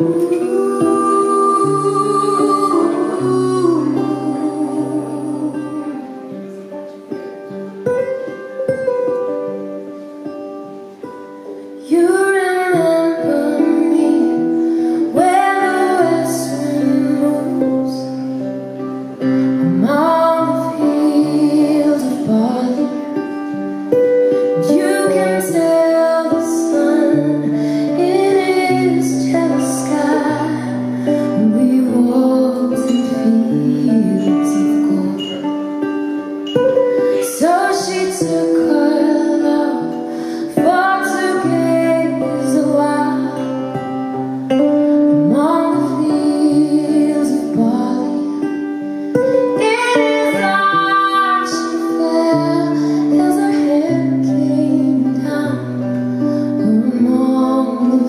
Música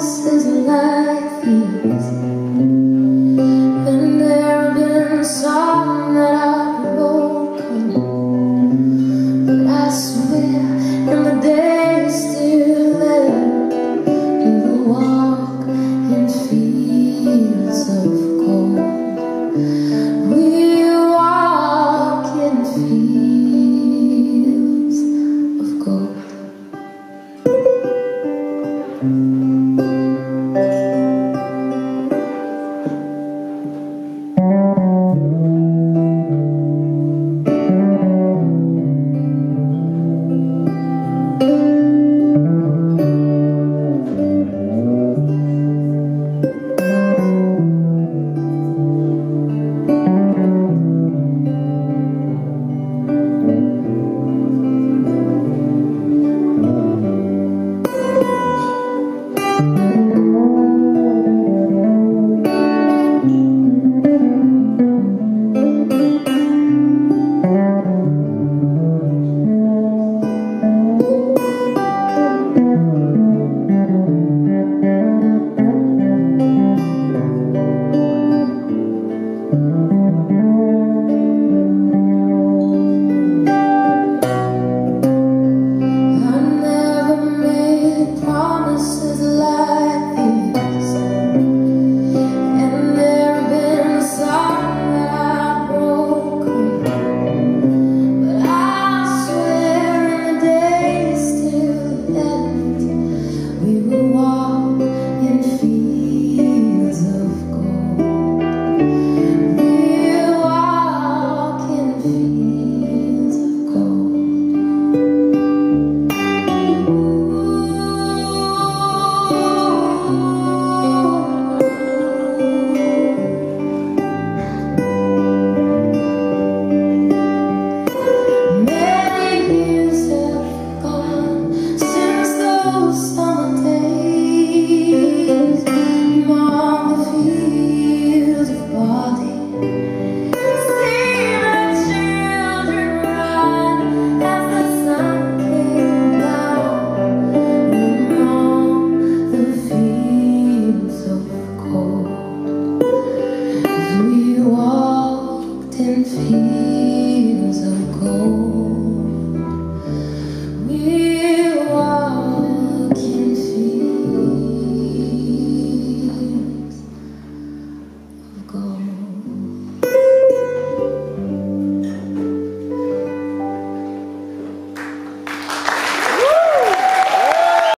This is life.